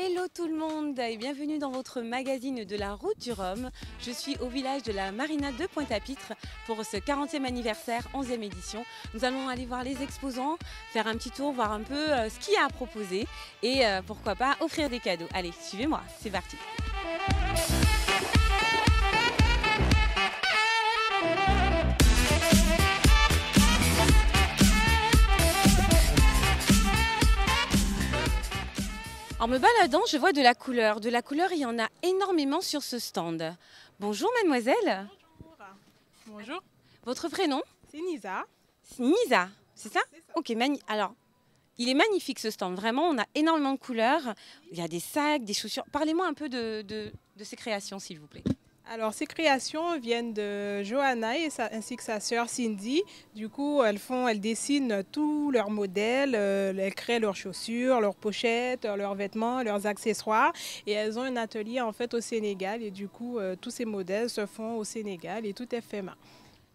Hello tout le monde et bienvenue dans votre magazine de la route du Rhum. Je suis au village de la Marina de Pointe-à-Pitre pour ce 40e anniversaire, 11e édition. Nous allons aller voir les exposants, faire un petit tour, voir un peu euh, ce qu'il y a à proposer et euh, pourquoi pas offrir des cadeaux. Allez, suivez-moi, c'est parti. En me baladant, je vois de la couleur. De la couleur, il y en a énormément sur ce stand. Bonjour mademoiselle. Bonjour, Votre prénom? C'est Nisa. Nisa, c'est ça? Ça. Ok, mani- alors, il est magnifique ce stand. Vraiment, on a énormément de couleurs. Il y a des sacs, des chaussures. Parlez-moi un peu de, de- de ces créations, s'il vous plaît. Alors, ces créations viennent de Johanna et ainsi que sa sœur Cindy. Du coup, elles font, elles dessinent tous leurs modèles, euh, elles créent leurs chaussures, leurs pochettes, leurs vêtements, leurs accessoires. Et elles ont un atelier en fait au Sénégal. Et du coup, euh, tous ces modèles se font au Sénégal et tout est fait main.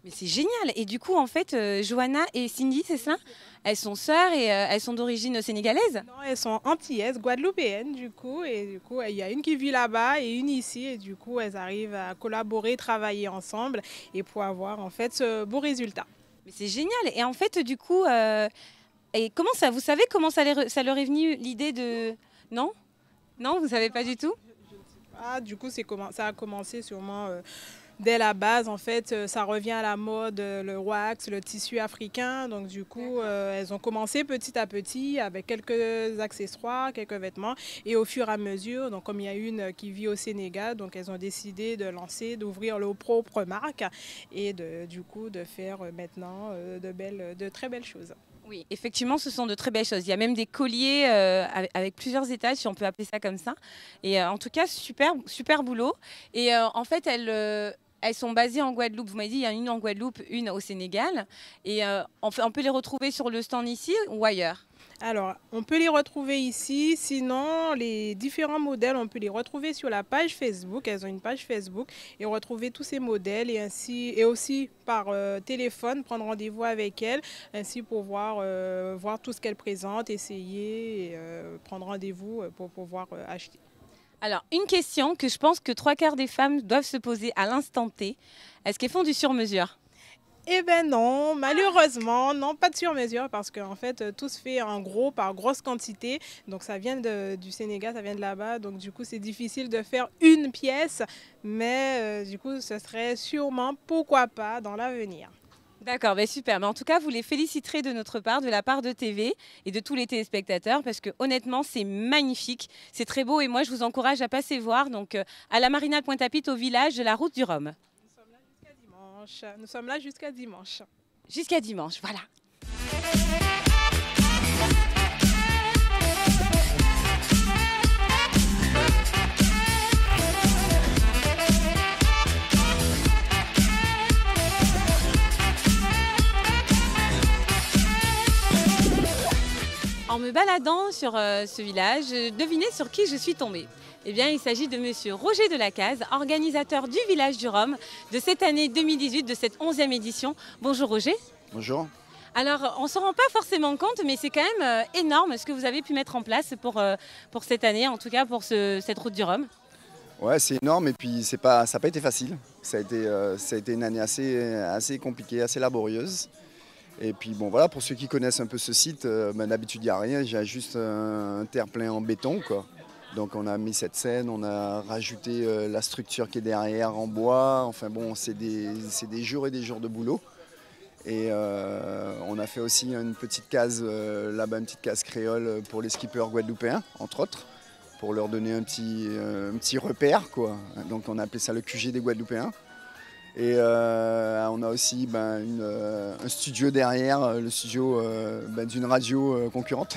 Mais c'est génial. Et du coup, en fait, euh, Johanna et Cindy, c'est ça Elles sont sœurs et euh, elles sont d'origine sénégalaise? Non, elles sont antillaises, guadeloupéennes du coup, et du coup, il y a une qui vit là-bas et une ici, et du coup, elles arrivent à collaborer, travailler ensemble, et pour avoir en fait ce beau résultat. Mais c'est génial. Et en fait, du coup, euh, et comment ça Vous savez comment ça, leur- ça leur est venu l'idée de Non? Non, vous savez pas du tout? Ah, du coup, c'est comment, ça a commencé sûrement dès la base. En fait, euh, ça revient à la mode, euh, le wax, le tissu africain. Donc, du coup, euh, elles ont commencé petit à petit avec quelques accessoires, quelques vêtements. Et au fur et à mesure, donc comme il y a une qui vit au Sénégal, donc elles ont décidé de lancer, d'ouvrir leur propre marque et de, du coup de faire maintenant de, belles, de très belles choses. Oui, effectivement, ce sont de très belles choses. Il y a même des colliers euh, avec, avec plusieurs étages, si on peut appeler ça comme ça. Et euh, en tout cas, super, super boulot. Et euh, en fait, elles, elles sont basées en Guadeloupe. Vous m'avez dit, il y a une en Guadeloupe, une au Sénégal. Et euh, on, peut les retrouver sur le stand ici ou ailleurs? Alors, on peut les retrouver ici. Sinon, les différents modèles, on peut les retrouver sur la page Facebook. Elles ont une page Facebook et retrouver tous ces modèles et ainsi et aussi par euh, téléphone prendre rendez-vous avec elles, ainsi pour voir, euh, tout ce qu'elles présentent, essayer prendre rendez-vous pour pouvoir acheter. Alors, une question que je pense que trois quarts des femmes doivent se poser à l'instant T. Est-ce qu'elles font du sur-mesure? Eh ben non, malheureusement, non, pas de sur-mesure parce qu'en fait, euh, tout se fait en gros, par grosse quantité. Donc ça vient du Sénégal, ça vient de là-bas. Donc du coup, c'est difficile de faire une pièce, mais euh, du coup, ce serait sûrement, pourquoi pas, dans l'avenir. D'accord, ben super. Mais en tout cas, vous les féliciterez de notre part, de la part de TV et de tous les téléspectateurs, parce que honnêtement, c'est magnifique, c'est très beau, et moi, je vous encourage à passer voir. Donc, euh, à la Marina de Pointe-à-Pitre, au village de la Route du Rhum, Nous sommes là jusqu'à dimanche. Nous sommes là jusqu'à dimanche. jusqu'à dimanche. Voilà. En me baladant sur euh, ce village, euh, devinez sur qui je suis tombée. Eh bien, il s'agit de Monsieur Roger Delacaze, organisateur du village du Rhum de cette année 2018, de cette 11e édition. Bonjour Roger. Bonjour. Alors, on ne s'en rend pas forcément compte, mais c'est quand même euh, énorme ce que vous avez pu mettre en place pour, pour cette année, en tout cas pour ce- cette route du Rhum. Ouais, c'est énorme et puis c'est pas, ça n'a pas été facile. Ça a été, euh, ça a été une année assez, assez compliquée, assez laborieuse. Et puis bon voilà, pour ceux qui connaissent un peu ce site, euh, ben, d'habitude il n'y a rien, j'ai juste un, terre-plein en béton. Quoi. Donc on a mis cette scène, on a rajouté euh, la structure qui est derrière en bois. Enfin bon, c'est des, des jours et des jours de boulot. Et euh, on a fait aussi une petite case là-bas, une petite case créole pour les skippers guadeloupéens, entre autres. pour leur donner un petit, un petit repère. Quoi. Donc on a appelé ça le QG des Guadeloupéens. Et euh, on a aussi ben, une, euh, un studio derrière, euh, le studio euh, ben, d'une radio concurrente.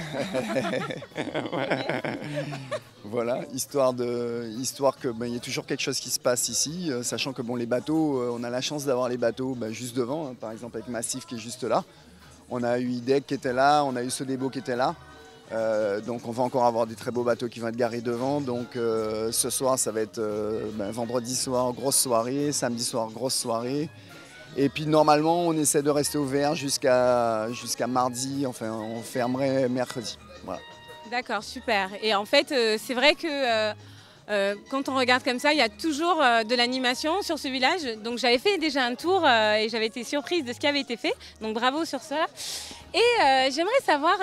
voilà, histoire, de, histoire que ben, y ait toujours quelque chose qui se passe ici, sachant que bon, les bateaux, on a la chance d'avoir les bateaux ben, juste devant, hein, par exemple avec Massif qui est juste là. On a eu IDEC qui était là, on a eu Sodebo qui était là. Euh, donc on va encore avoir des très beaux bateaux qui vont être garés devant. Donc euh, ce soir, ça va être euh, ben, vendredi soir, grosse soirée, samedi soir, grosse soirée. Et puis normalement, on essaie de rester ouvert jusqu'à mardi. Enfin, on fermerait mercredi. Voilà. D'accord, super. Et en fait, c'est vrai que euh, quand on regarde comme ça, il y a toujours euh, de l'animation sur ce village. Donc j'avais fait déjà un tour euh, et j'avais été surprise de ce qui avait été fait. Donc bravo sur cela. Et j'aimerais savoir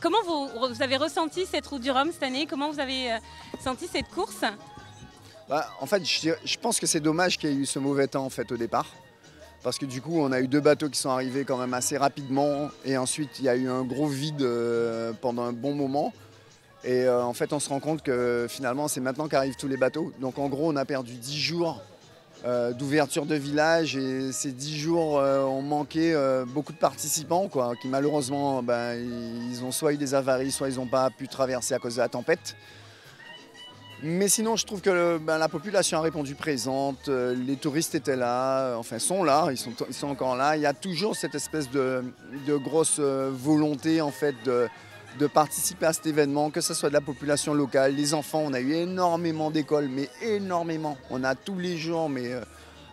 comment vous, avez ressenti cette route du Rhum cette année? Comment vous avez senti cette course? Bah, en fait, je, je pense que c'est dommage qu'il y ait eu ce mauvais temps en fait au départ. Parce que du coup, on a eu deux bateaux qui sont arrivés quand même assez rapidement. Et ensuite, il y a eu un gros vide pendant un bon moment. Et euh, en fait, on se rend compte que finalement, c'est maintenant qu'arrivent tous les bateaux. Donc en gros, on a perdu 10 jours euh, d'ouverture de village. Et ces 10 jours euh, ont manqué beaucoup de participants, quoi, qui malheureusement, ben, ils ont soit eu des avaries, soit ils n'ont pas pu traverser à cause de la tempête. Mais sinon, je trouve que ben, la population a répondu présente, les touristes étaient là, enfin sont là, ils sont, ils sont encore là. Il y a toujours cette espèce de, grosse volonté en fait de, de participer à cet événement, que ce soit de la population locale, les enfants. On a eu énormément d'écoles, mais énormément. On a tous les jours, mais euh,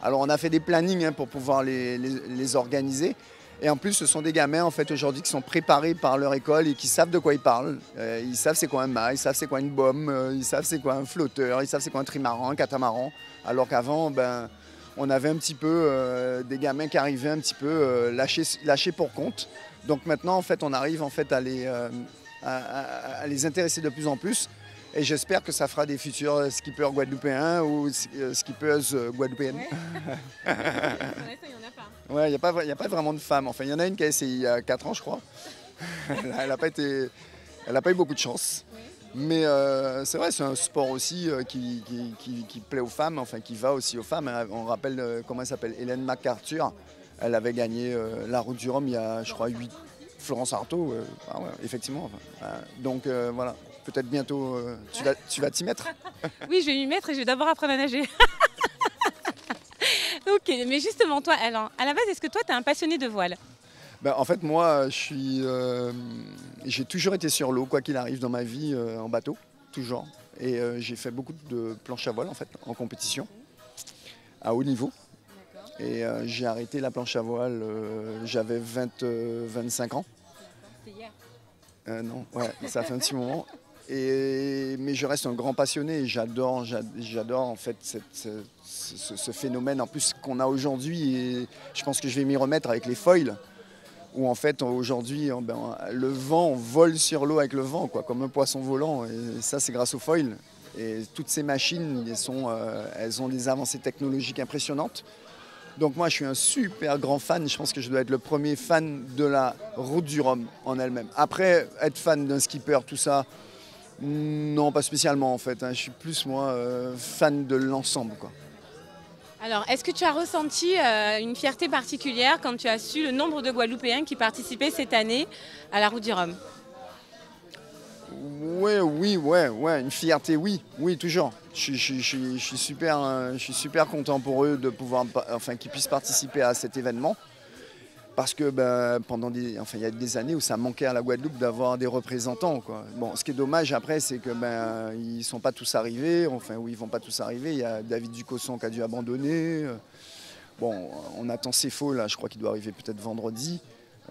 alors on a fait des plannings hein, pour pouvoir les, organiser. Et en plus, ce sont des gamins en fait aujourd'hui qui sont préparés par leur école et qui savent de quoi ils parlent. Euh, ils savent c'est quoi un mât, ils savent c'est quoi une bombe, euh, ils savent c'est quoi un flotteur, ils savent c'est quoi un trimaran, un catamaran. Alors qu'avant, ben, on avait un petit peu euh, des gamins qui arrivaient un petit peu euh, lâchés, lâchés pour compte. Donc maintenant, en fait, on arrive en fait à les, euh, à, à- à les intéresser de plus en plus. Et j'espère que ça fera des futurs skippers guadeloupéens ou skippeuses guadeloupéennes. Ouais, il n'y a, pas vra- y a pas vraiment de femmes. Enfin, il y en a une qui a essayé il y a 4 ans, je crois. elle n'a pas, été- elle a pas eu beaucoup de chance. Mais euh, c'est vrai, c'est un sport aussi euh, qui, plaît aux femmes, enfin qui va aussi aux femmes. hein. On rappelle, euh, comment elle s'appelle Hélène MacArthur. Elle avait gagné euh, la route du Rhum il y a, je crois, 8. Florence Artaud, euh, ah effectivement. euh, donc euh, voilà, peut-être bientôt, euh, tu vas t'y mettre. Oui, je vais m'y mettre et je vais d'abord apprendre à nager. ok, mais justement, toi, alors, à la base, est-ce que toi, tu es un passionné de voile? Ben, en fait, moi, je suis, euh, j'ai toujours été sur l'eau, quoi qu'il arrive dans ma vie, euh, en bateau, toujours. Et euh, j'ai fait beaucoup de planches à voile, en fait, en compétition, à haut niveau. Et euh, j'ai arrêté la planche à voile, euh, j'avais 20, euh, 25 ans. Euh, non, ouais, ça fait un petit moment. Et, mais je reste un grand passionné et j'adore, j'a- j'adore en fait cette- ce, ce- ce phénomène en plus qu'on a aujourd'hui. Et je pense que je vais m'y remettre avec les foils, où en fait aujourd'hui ben, le vent, on vole sur l'eau avec le vent, quoi, comme un poisson volant. Et ça, c'est grâce aux foils. Et toutes ces machines, euh, elles ont des avancées technologiques impressionnantes. Donc moi, je suis un super grand fan. Je pense que je dois être le premier fan de la route du Rhum en elle-même. Après, être fan d'un skipper, tout ça, non, pas spécialement en fait. hein. Je suis plus moi euh, fan de l'ensemble, quoi. Alors, est-ce que tu as ressenti euh, une fierté particulière quand tu as su le nombre de Guadeloupéens qui participaient cette année à la route du Rhum? Ouais, oui, ouais, ouais, une fierté, oui, oui, toujours. Je, suis- super, euh, je suis super content pour eux de pouvoir, enfin, qu'ils puissent participer à cet événement. Parce que ben, pendant des, enfin, il y a des années où ça manquait à la Guadeloupe d'avoir des représentants. Quoi. Bon, ce qui est dommage après, c'est que ben, ils sont pas tous arrivés. Enfin, oui, ils vont pas tous arriver. Il y a David Ducosson qui a dû abandonner. Euh, Bon, on attend Cefo là, je crois qu'il doit arriver peut-être vendredi.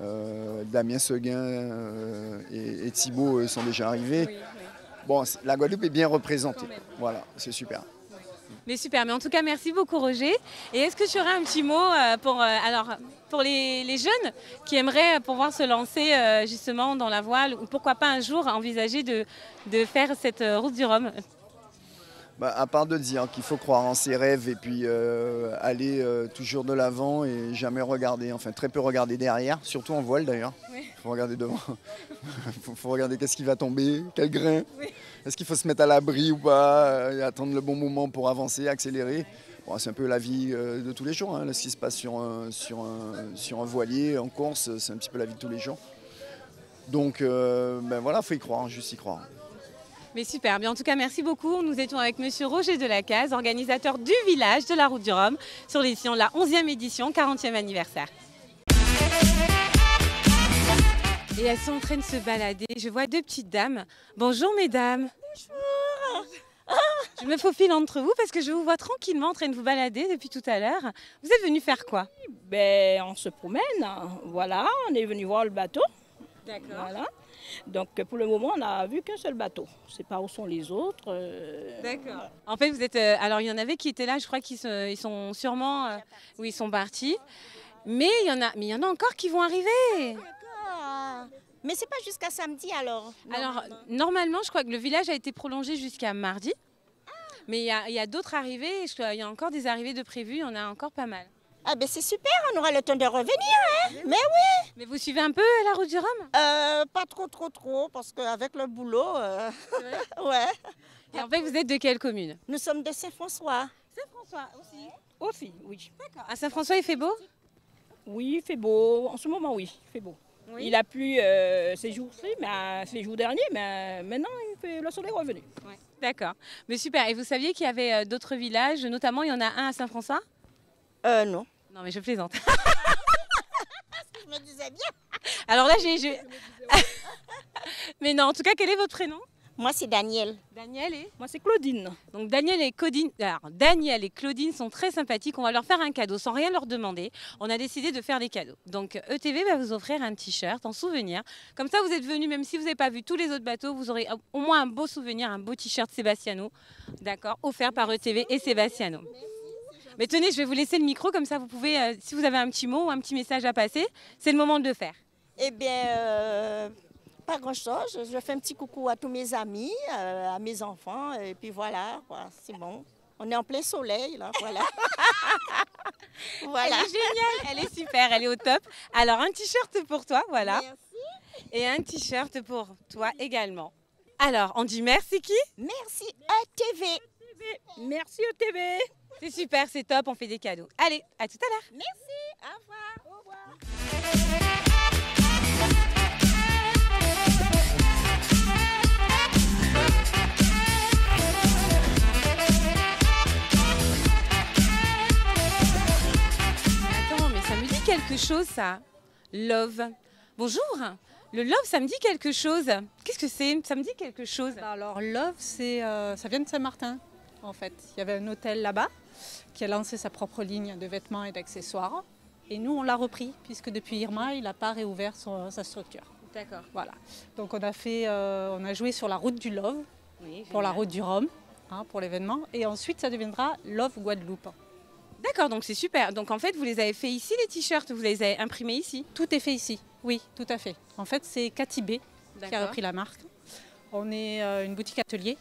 Euh, Damien Seguin euh, et, et Thibaut euh, sont déjà arrivés. Bon, la Guadeloupe est bien représentée. Voilà, c'est super. Mais super, mais en tout cas, merci beaucoup Roger. Et est-ce que tu aurais un petit mot euh, pour, euh, alors, pour les, jeunes qui aimeraient pouvoir se lancer euh, justement dans la voile ou pourquoi pas un jour envisager de, faire cette euh, route du Rhum? Bah, à part de dire qu'il faut croire en ses rêves et puis euh, aller euh, toujours de l'avant et jamais regarder, enfin très peu regarder derrière, surtout en voile d'ailleurs. Il faut regarder devant. Il faut, faut regarder qu'est-ce qui va tomber, quel grain. Est-ce qu'il faut se mettre à l'abri ou pas, euh, et attendre le bon moment pour avancer, accélérer. Bon, c'est un peu la vie de tous les jours, hein, là, ce qui se passe sur un, sur, un, sur un voilier en course, c'est un petit peu la vie de tous les jours. Donc euh, ben voilà, faut y croire, juste y croire. Mais super, bien en tout cas merci beaucoup. Nous étions avec Monsieur Roger Delacaze, organisateur du village de la route du Rhum, sur l'édition de la 11e édition, 40e anniversaire. Et elles sont en train de se balader. Je vois deux petites dames. Bonjour mesdames. Bonjour. Je me faufile entre vous parce que je vous vois tranquillement en train de vous balader depuis tout à l'heure. Vous êtes venus faire quoi? Ben, on se promène, hein. voilà, on est venu voir le bateau. D'accord. Voilà. Donc pour le moment, on n'a vu qu'un seul bateau. Je ne sais pas où sont les autres. euh, D'accord. En fait, vous êtes. euh, alors, il y en avait qui étaient là. Je crois qu'ils se- ils sont sûrement. euh, oui, ils sont partis. Mais il y en a. Mais il y en a encore qui vont arriver. D'accord. Mais c'est pas jusqu'à samedi alors Alors, normalement. normalement, je crois que le village a été prolongé jusqu'à mardi. Mais il y a, il y a d'autres arrivées. je crois- Il y a encore des arrivées de prévues. Il y en a encore pas mal. Ah ben c'est super, on aura le temps de revenir. hein. Mais Mais vous suivez un peu la route du Rhum? Euh, pas trop trop trop parce qu'avec le boulot, euh, ouais. Et en fait, vous êtes de quelle commune? Nous sommes de Saint-François. Saint-François aussi. Aussi, oui. À Saint-François, il fait beau? Oui, il fait beau. En ce moment, oui, il fait beau. Il a plu euh, ces jours-ci, mais euh, ces jours derniers, mais euh, maintenant, il fait, le soleil est revenu. D'accord. Mais super. Et vous saviez qu'il y avait euh, d'autres villages, notamment il y en a un à Saint-François? Euh non. Non, mais je plaisante. Je me disais bien. Alors là, j'ai. mais non, en tout cas, quel est votre prénom? Moi c'est Daniel. Daniel et. Moi, c'est Claudine. Donc Daniel et Claudine, alors Daniel et Claudine sont très sympathiques. On va leur faire un cadeau sans rien leur demander. On a décidé de faire des cadeaux. Donc ETV va vous offrir un t-shirt en souvenir. Comme ça, vous êtes venus, même si vous n'avez pas vu tous les autres bateaux, vous aurez au moins un beau souvenir, un beau t-shirt Sébastiano, d'accord, offert par ETV et Sébastiano. Mais tenez, je vais vous laisser le micro, comme ça vous pouvez, euh, si vous avez un petit mot ou un petit message à passer, c'est le moment de le faire. Eh bien, euh, pas grand-chose. Je fais un petit coucou à tous mes amis, euh, à mes enfants, et puis voilà, c'est bon. On est en plein soleil, là, voilà. voilà. Elle est géniale, elle est super, elle est au top. Alors un t-shirt pour toi, voilà. Merci. Et un t-shirt pour toi également. Alors, on dit merci qui? Merci ETV. Merci ETV. C'est super, c'est top, on fait des cadeaux. Allez, à tout à l'heure. Merci. Au revoir. Au revoir. Attends, mais ça me dit quelque chose ça. Love. Bonjour. Le love, ça me dit quelque chose. Qu'est-ce que c'est? Ça me dit quelque chose. Bah Alors Love, c'est, euh, ça vient de Saint-Martin en fait. Il y avait un hôtel là-bas qui a lancé sa propre ligne de vêtements et d'accessoires. Et nous, on l'a repris puisque depuis Irma, il n'a pas réouvert son- sa structure. D'accord. Voilà. Donc on a fait, euh, on a joué sur la route du Love Oui, pour la route du Rhum hein, pour l'événement. Et ensuite, ça deviendra Love Guadeloupe. D'accord, donc c'est super. Donc en fait, vous les avez fait ici les t-shirts, vous les avez imprimés ici? Tout est fait ici. Oui, tout à fait. En fait, c'est Cathy B qui a repris la marque. On est euh, une boutique atelier.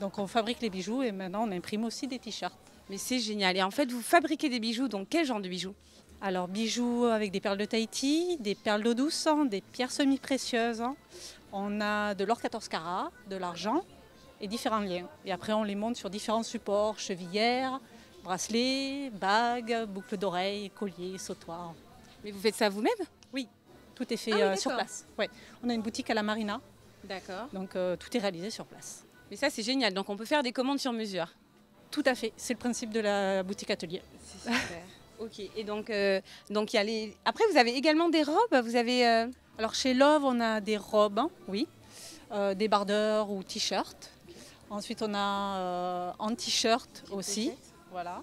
Donc on fabrique les bijoux et maintenant on imprime aussi des t-shirts. Mais c'est génial. Et en fait, vous fabriquez des bijoux. Donc quel genre de bijoux? Alors bijoux avec des perles de Tahiti, des perles d'eau douce, hein, des pierres semi-précieuses. hein. On a de l'or 14 carats, de l'argent et différents liens. Et après on les monte sur différents supports, chevillères, bracelets, bagues, boucles d'oreilles, colliers, sautoirs. Mais vous faites ça vous-même? Tout est fait Ah oui, euh, sur place. Ouais. On a une boutique à la marina, D'accord. donc euh, tout est réalisé sur place. Mais ça, c'est génial. Donc on peut faire des commandes sur mesure. Tout à fait, c'est le principe de la boutique atelier. C'est super. ok. Et donc, euh, donc il y a les. Après, vous avez également des robes. Vous avez. euh, Alors chez Love, on a des robes, hein, oui, euh, des bardeurs ou t-shirts. Ensuite, on a en t-shirt aussi, voilà,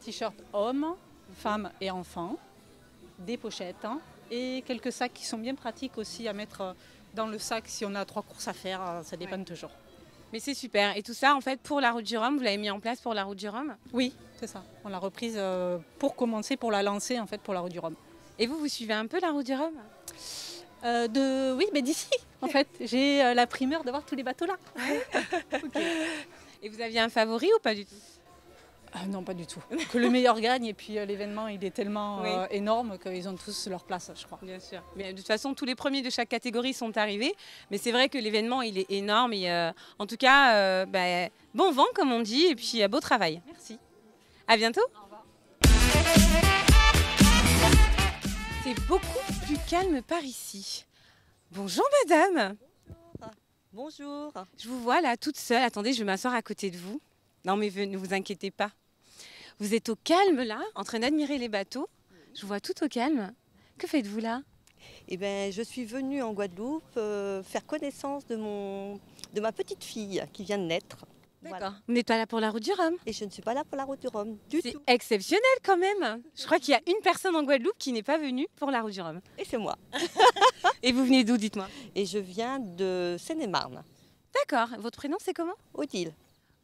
t-shirt hommes, femmes et enfants, des pochettes hein, et quelques sacs qui sont bien pratiques aussi à mettre dans le sac si on a trois courses à faire, ça dépend toujours. Mais c'est super. Et tout ça, en fait, pour la route du Rhum, vous l'avez mis en place pour la route du Rhum? Oui, c'est ça. On l'a reprise euh, pour commencer, pour la lancer en fait pour la route du Rhum. Et vous, vous suivez un peu la route du Rhum? Euh, de, oui, mais d'ici en fait, j'ai euh, la primeur d'avoir tous les bateaux là. Et vous aviez un favori ou pas du tout? Ah non, pas du tout. Que le meilleur gagne et puis euh, l'événement il est tellement Oui. euh, énorme qu'ils ont tous leur place, je crois. Bien sûr. Mais de toute façon, tous les premiers de chaque catégorie sont arrivés. Mais c'est vrai que l'événement, il est énorme. Et, euh, en tout cas, euh, bah, bon vent, comme on dit, et puis euh, beau travail. Merci. À bientôt. C'est beaucoup plus calme par ici. Bonjour madame. Bonjour. Je vous vois là toute seule. Attendez, je vais m'asseoir à côté de vous. Non mais ne vous inquiétez pas. Vous êtes au calme là, en train d'admirer les bateaux. Je vous vois tout au calme. Que faites-vous là? Eh ben, je suis venue en Guadeloupe euh, faire connaissance de, mon, de ma petite fille qui vient de naître. Voilà. Vous n'êtes pas là pour la route du Rhum? Et je ne suis pas là pour la route du Rhum du C'est tout. exceptionnel quand même. Je crois qu'il y a une personne en Guadeloupe qui n'est pas venue pour la route du Rhum. Et c'est moi. Et vous venez d'où, dites-moi? Et je viens de Seine-et-Marne, D'accord. Votre prénom, c'est comment? Odile.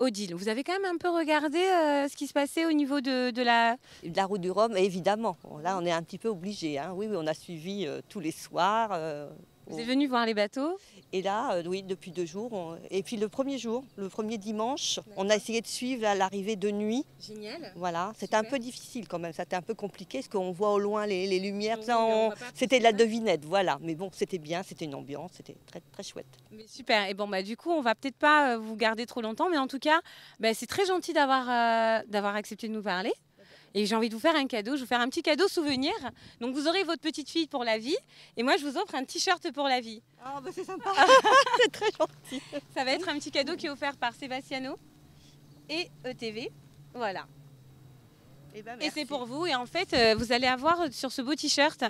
Odile. Vous avez quand même un peu regardé euh, ce qui se passait au niveau de, de la... La route du Rhum, évidemment. Là, on est un petit peu obligé. hein. Oui, oui, on a suivi euh, tous les soirs. euh, Vous êtes venu voir les bateaux Et là, euh, oui, depuis deux jours. on- Et puis le premier jour, le premier dimanche, on a essayé de suivre l'arrivée de nuit. Génial. Voilà, c'était un peu difficile quand même. C'était un peu compliqué parce qu'on voit au loin les, les lumières. Oui, on C'était de la devinette, voilà. Mais bon, c'était bien, c'était une ambiance, c'était très très chouette. Mais super. Et bon, bah, du coup, on va peut-être pas euh, vous garder trop longtemps, mais en tout cas, bah, c'est très gentil d'avoir euh, d'avoir accepté de nous parler. Et j'ai envie de vous faire un cadeau. Je vais vous faire un petit cadeau souvenir. Donc, vous aurez votre petite fille pour la vie. Et moi, je vous offre un t-shirt pour la vie. Ah, bah c'est sympa, c'est très gentil. Ça va être un petit cadeau qui est offert par Sébastiano et ETV. Voilà. Eh ben, Et c'est pour vous. Et en fait, euh, vous allez avoir sur ce beau t-shirt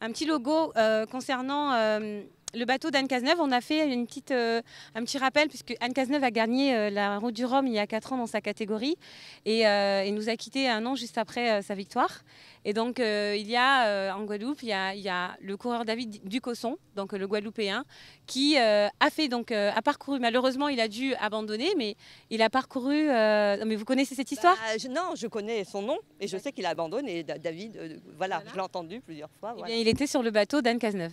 un petit logo euh, concernant euh, le bateau d'Anne Cazeneuve. On a fait une petite, euh, un petit rappel puisque Anne Cazeneuve a gagné euh, la Route du Rhum il y a 4 ans dans sa catégorie et, euh, et nous a quitté un an juste après euh, sa victoire. Et donc, il y a en Guadeloupe, il y a, il y a le coureur David Ducosson, donc le Guadeloupéen, qui a fait donc a parcouru. Malheureusement, il a dû abandonner, mais il a parcouru. mais vous connaissez cette histoire? Bah, je- non, je connais son nom et je sais qu'il abandonne. Et Da- David, voilà, Voilà. je l'ai entendu plusieurs fois. Eh voilà. bien, il était sur le bateau d'Anne Cazeneuve.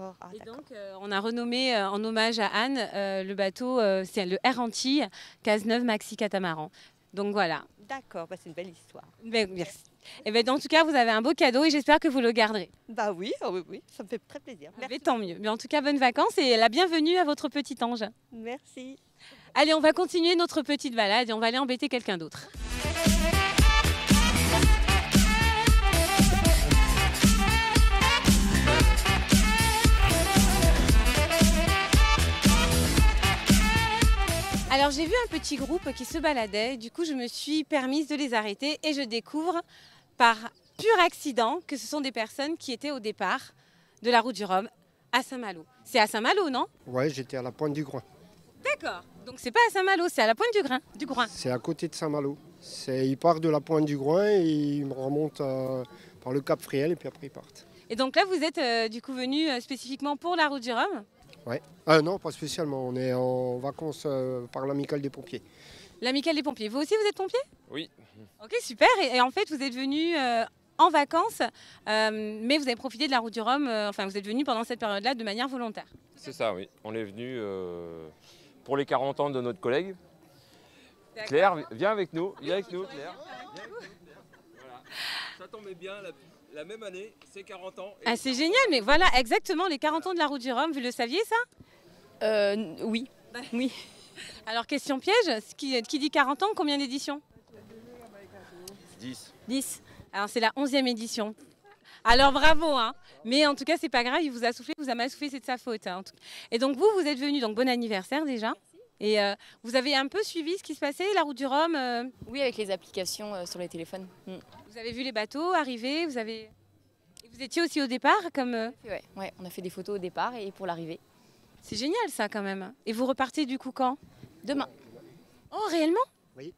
D'accord. ah, Et donc, euh, on a renommé euh, en hommage à Anne euh, le bateau, c'est le Air Antilles Cazeneuve Maxi Catamaran. Donc voilà. D'accord, bah, c'est une belle histoire. Ben, merci. Et ben, en tout cas, vous avez un beau cadeau et j'espère que vous le garderez. Bah oui, ah oui, oui, ça me fait très plaisir. Mais Merci. tant mieux. Mais en tout cas, bonnes vacances et la bienvenue à votre petit ange. Merci. Allez, on va continuer notre petite balade et on va aller embêter quelqu'un d'autre. Alors j'ai vu un petit groupe qui se baladait, du coup je me suis permise de les arrêter et je découvre par pur accident que ce sont des personnes qui étaient au départ de la route du Rhum à Saint-Malo. C'est à Saint-Malo, non? Ouais, j'étais à la pointe du Groin. D'accord. Donc c'est pas à Saint-Malo, c'est à la pointe du Grain, du Groin. C'est à côté de Saint-Malo. C'est, ils partent de la pointe du Groin et ils remontent euh, par le Cap Friel et puis après ils partent. Et donc là, vous êtes euh, du coup venu euh, spécifiquement pour la route du Rhum? Ah non, pas spécialement. On est en vacances euh, par l'amicale des pompiers. L'amicale des pompiers. Vous aussi, vous êtes pompier? Oui. Ok, super. Et, et en fait, vous êtes venu euh, en vacances, euh, mais vous avez profité de la route du Rhum. euh, enfin, vous êtes venu pendant cette période-là de manière volontaire. C'est ça, oui. On est venu euh, pour les 40 ans de notre collègue. Claire, viens avec nous. Viens avec nous, Claire. Viens avec nous, Claire. Voilà. Ça tombait bien, la, la même année, c'est 40 ans. et Ah, c'est génial. Mais voilà, exactement les 40 ans de la route du Rhum. Vous le saviez ça? Euh, oui. Oui. Alors, question piège. Qui, qui dit 40 ans, combien d'éditions? 10. 10. Alors, c'est la 11e édition. Alors, bravo. Hein. Mais en tout cas, c'est pas grave. Il vous a soufflé, vous a mal soufflé, c'est de sa faute. hein, en tout cas. Et donc, vous, vous êtes venu. Donc, bon anniversaire déjà. Et euh, vous avez un peu suivi ce qui se passait, la route du Rhum. euh, Oui, avec les applications euh, sur les téléphones. Mm. vous avez vu les bateaux arriver. Vous avez. Et vous étiez aussi au départ, comme. Ouais, ouais, on a fait des photos au départ et pour l'arrivée. C'est génial ça quand même. Et vous repartez du coup quand? Demain. Oh réellement? Oui.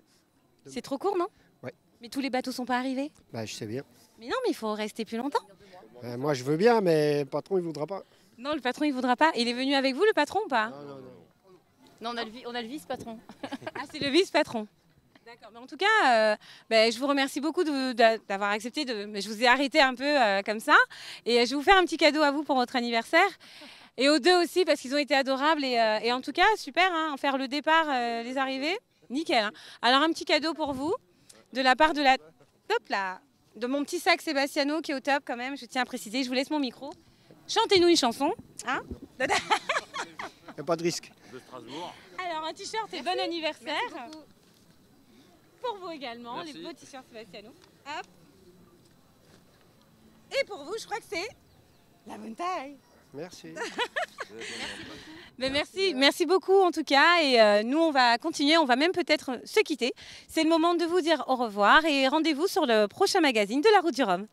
C'est trop court non? Ouais. Mais tous les bateaux sont pas arrivés? Bah, je sais bien. Mais non, mais il faut rester plus longtemps. Euh, moi, je veux bien, mais le patron, il voudra pas. Non, le patron il voudra pas. Il est venu avec vous le patron ou pas? Non, non, non. Non, on a le, a vice-patron. Ah c'est le vice-patron. D'accord. Mais en tout cas, euh, ben, je vous remercie beaucoup d'avoir accepté. De... Je vous ai arrêté un peu euh, comme ça. Et je vais vous faire un petit cadeau à vous pour votre anniversaire. Et aux deux aussi parce qu'ils ont été adorables. Et, euh, en tout cas, super, hein, faire le départ, euh, les arrivées. Nickel. hein. Alors un petit cadeau pour vous de la part de la top de mon petit sac Sébastiano qui est au top quand même. Je tiens à préciser. Je vous laisse mon micro. Chantez-nous une chanson. Hein Il n'y a pas de risque. De Strasbourg. Alors un t-shirt et bon anniversaire. Pour vous également, Merci. les beaux t-shirts Sébastiano. Hop. Et pour vous, je crois que c'est la bonne taille. Merci. Ben merci, merci beaucoup en tout cas. Et euh, nous, on va continuer, on va même peut-être se quitter. C'est le moment de vous dire au revoir et rendez-vous sur le prochain magazine de la Route du Rhum.